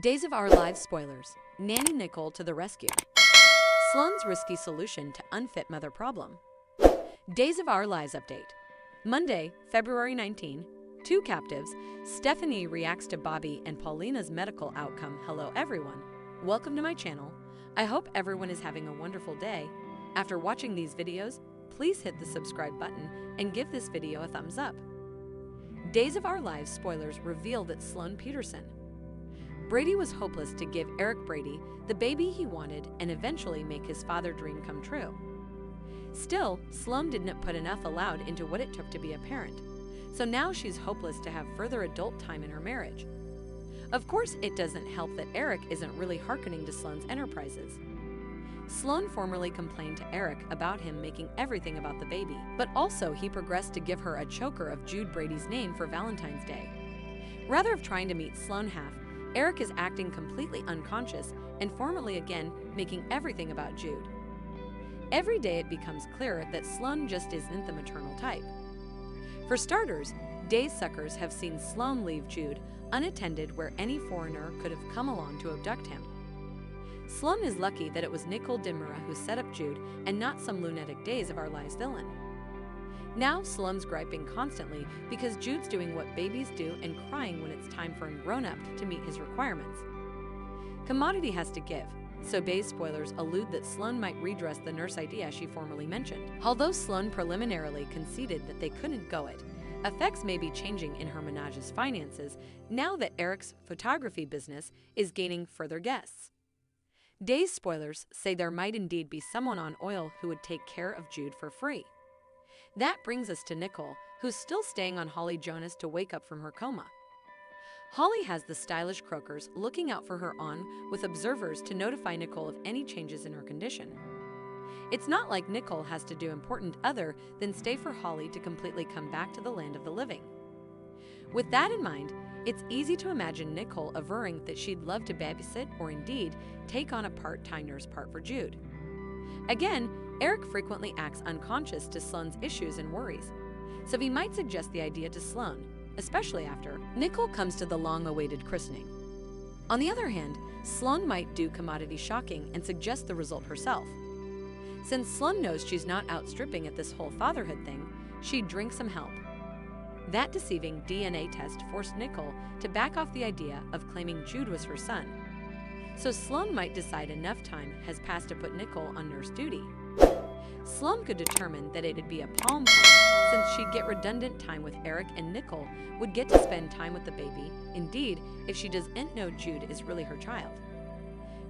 Days of Our Lives spoilers. Nanny Nicole to the rescue. Sloan's risky solution to unfit mother problem. Days of Our Lives update. Monday, February 19. Two captives. Stephanie reacts to Bobby and Paulina's medical outcome. Hello, everyone. Welcome to my channel. I hope everyone is having a wonderful day. After watching these videos, please hit the subscribe button and give this video a thumbs up. Days of Our Lives spoilers reveal that Sloan Peterson, Brady was hopeless to give Eric Brady the baby he wanted and eventually make his father dream come true. Still, Sloan didn't put enough aloud into what it took to be a parent, so now she's hopeless to have further adult time in her marriage. Of course, it doesn't help that Eric isn't really hearkening to Sloan's enterprises. Sloan formerly complained to Eric about him making everything about the baby, but also he progressed to give her a choker of Jude Brady's name for Valentine's Day. Rather of trying to meet Sloan half, Eric is acting completely unconscious and formally again making everything about Jude. Every day it becomes clearer that Sloan just isn't the maternal type. For starters, Days suckers have seen Sloan leave Jude unattended where any foreigner could have come along to abduct him. Sloan is lucky that it was Nicole DiMera who set up Jude and not some lunatic Days of Our Lives villain. Now Sloan's griping constantly because Jude's doing what babies do and crying when it's time for a grown-up to meet his requirements. Commodity has to give, so Days spoilers allude that Sloan might redress the nurse idea she formerly mentioned. Although Sloan preliminarily conceded that they couldn't go it, effects may be changing in her menage's finances now that Eric's photography business is gaining further guests. Day's spoilers say there might indeed be someone on oil who would take care of Jude for free. That brings us to Nicole, who's still staying on Holly Jonas to wake up from her coma. Holly has the stylish croakers looking out for her on with observers to notify Nicole of any changes in her condition. It's not like Nicole has to do important other than stay for Holly to completely come back to the land of the living. With that in mind, it's easy to imagine Nicole averring that she'd love to babysit or indeed take on a part-time nurse part for Jude. Again, Eric frequently acts unconscious to Sloan's issues and worries, so he might suggest the idea to Sloan, especially after Nicole comes to the long-awaited christening. On the other hand, Sloan might do commodity shocking and suggest the result herself. Since Sloan knows she's not outstripping at this whole fatherhood thing, she'd drink some help. That deceiving DNA test forced Nicole to back off the idea of claiming Jude was her son. So Sloan might decide enough time has passed to put Nicole on nurse duty. Sloan could determine that it'd be a palm time since she'd get redundant time with Eric and Nicole would get to spend time with the baby, indeed, if she doesn't know Jude is really her child.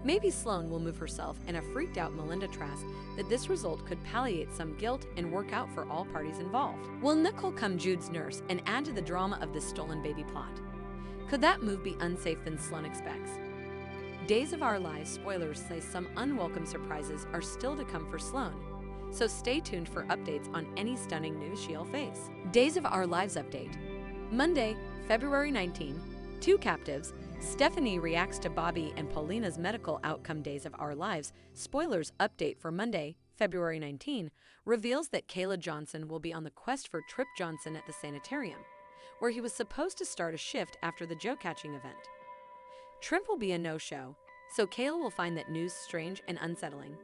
Maybe Sloan will move herself and a freaked out Melinda Trask that this result could palliate some guilt and work out for all parties involved. Will Nicole come Jude's nurse and add to the drama of this stolen baby plot? Could that move be unsafe than Sloan expects? Days of Our Lives spoilers say some unwelcome surprises are still to come for Sloan, so stay tuned for updates on any stunning news she'll face. Days of Our Lives update. Monday, February 19, two captives, Stephanie reacts to Bobby and Paulina's medical outcome Days of Our Lives. Spoilers update for Monday, February 19, reveals that Kayla Johnson will be on the quest for Trip Johnson at the sanitarium, where he was supposed to start a shift after the Joe catching event. Trip will be a no-show, so Kayla will find that news strange and unsettling.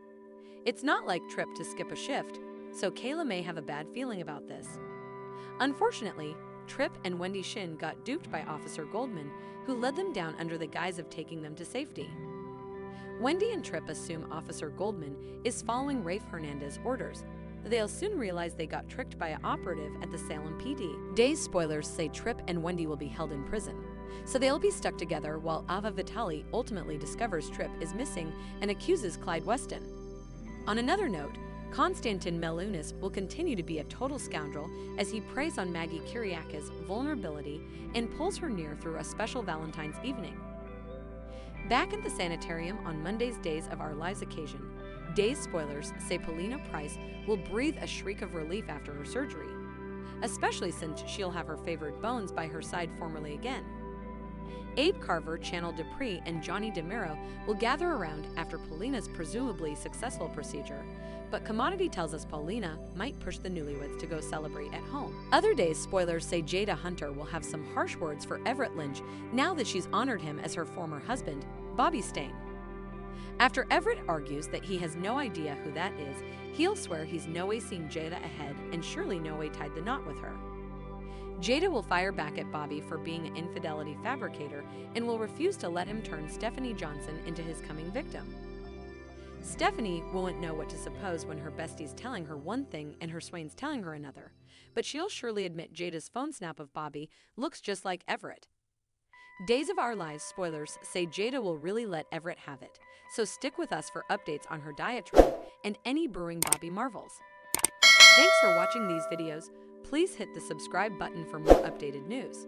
It's not like Trip to skip a shift, so Kayla may have a bad feeling about this. Unfortunately, Trip and Wendy Shin got duped by Officer Goldman, who led them down under the guise of taking them to safety. Wendy and Trip assume Officer Goldman is following Rafe Hernandez's orders. They'll soon realize they got tricked by an operative at the Salem PD. Days spoilers say Trip and Wendy will be held in prison so they'll be stuck together while Ava Vitali ultimately discovers Trip is missing and accuses Clyde Weston. On another note, Konstantin Meleounis will continue to be a total scoundrel as he preys on Maggie Kiriakis' vulnerability and pulls her near through a special Valentine's evening. Back at the sanitarium on Monday's Days of Our Lives occasion, Days spoilers say Paulina Price will breathe a shriek of relief after her surgery, especially since she'll have her favorite bones by her side formerly again. Abe Carver, Chanel Dupree, and Johnny DiMera will gather around after Paulina's presumably successful procedure, but Commodity tells us Paulina might push the newlyweds to go celebrate at home. Other days, spoilers say Jada Hunter will have some harsh words for Everett Lynch now that she's honored him as her former husband, Bobby Stane. After Everett argues that he has no idea who that is, he'll swear he's no way seen Jada ahead and surely no way tied the knot with her. Jada will fire back at Bobby for being an infidelity fabricator and will refuse to let him turn Stephanie Johnson into his coming victim. Stephanie won't know what to suppose when her bestie's telling her one thing and her swain's telling her another, but she'll surely admit Jada's phone snap of Bobby looks just like Everett. Days of Our Lives spoilers say Jada will really let Everett have it, so stick with us for updates on her diatribe and any brewing Bobby marvels. Thanks for watching these videos. Please hit the subscribe button for more updated news.